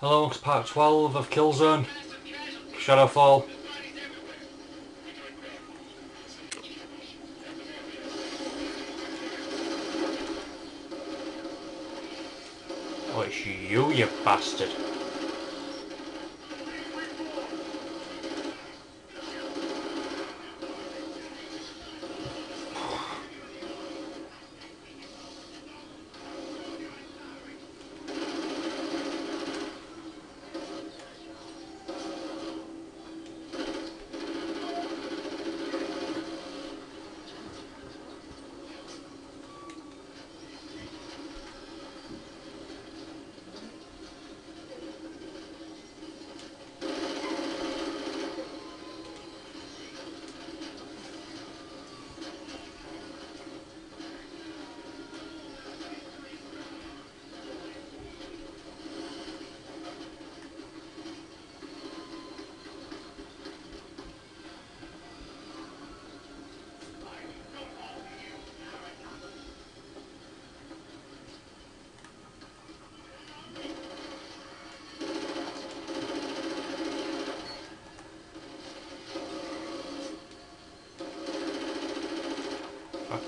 Hello, it's part 12 of Killzone. Shadow Fall. Oh, it's you, you bastard.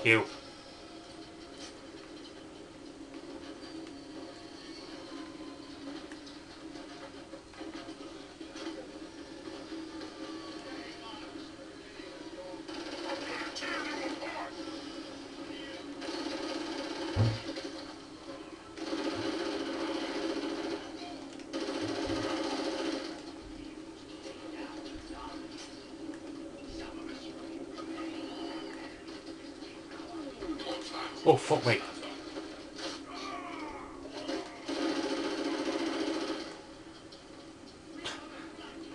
You. Oh, fuck me.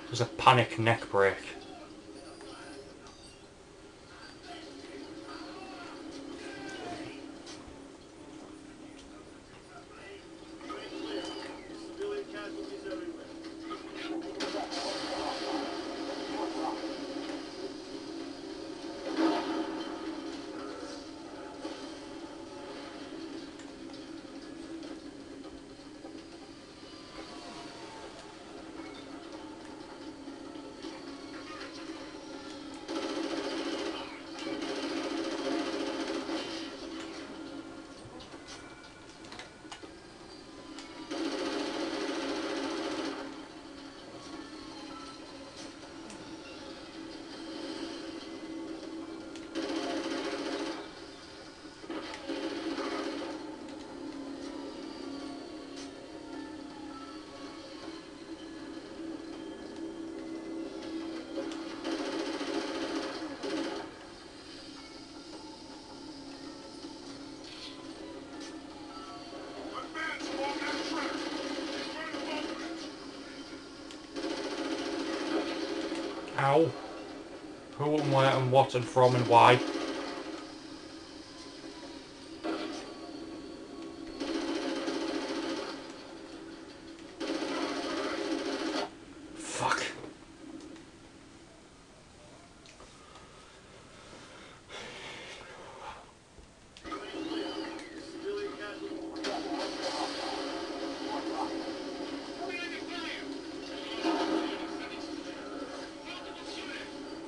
There's a panic neck break. The bulkhead. Ow. Who and where and what and from and why.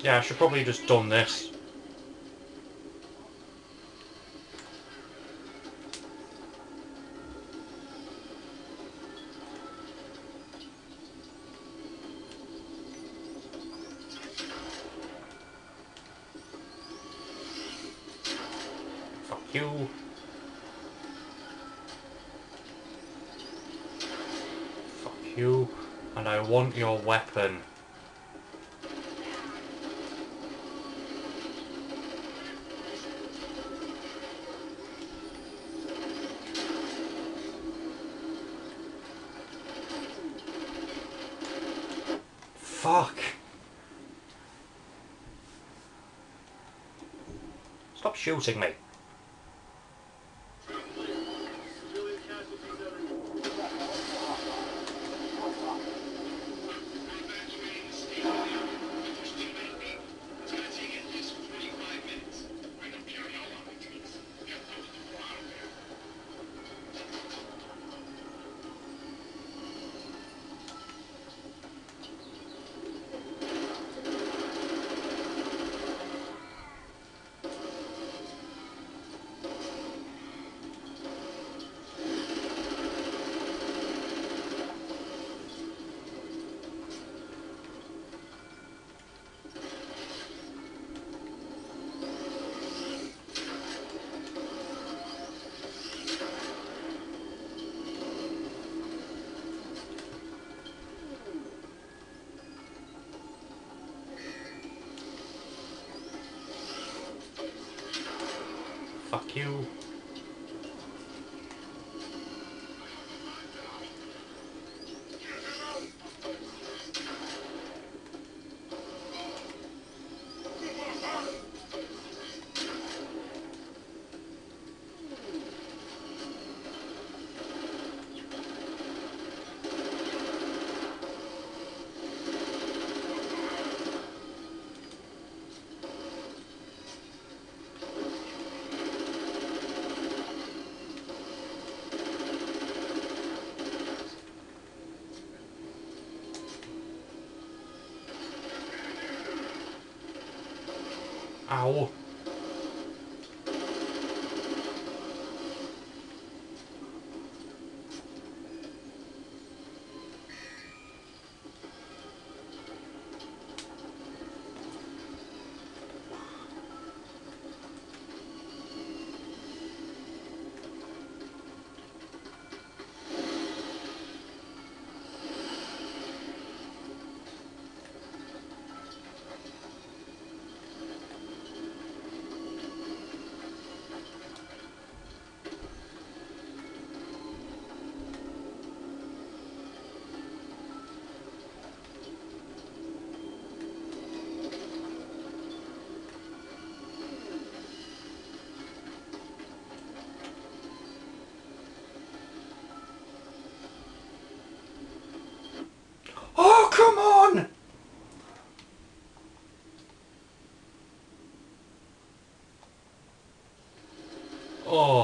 Yeah, I should probably just done this. Fuck you. Fuck you. And I want your weapon. Fuck. Stop shooting me. Fuck you. Ow. Oh, Oh,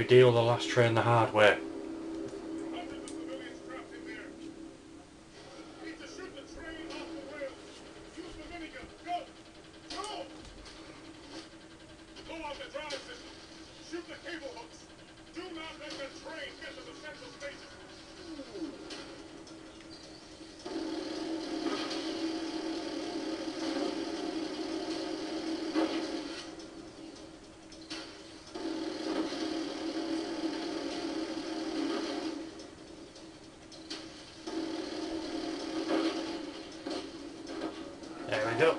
We deal the last train the hard way. There we go.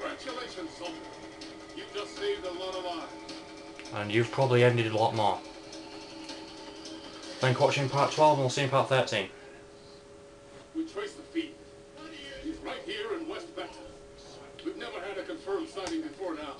Congratulations, soldier! You've just saved a lot of lives. And you've probably ended a lot more. Thank you for watching part 12 and we'll see you in part 13. We traced the feed. He's right here in West. We've never had a confirmed sighting before now.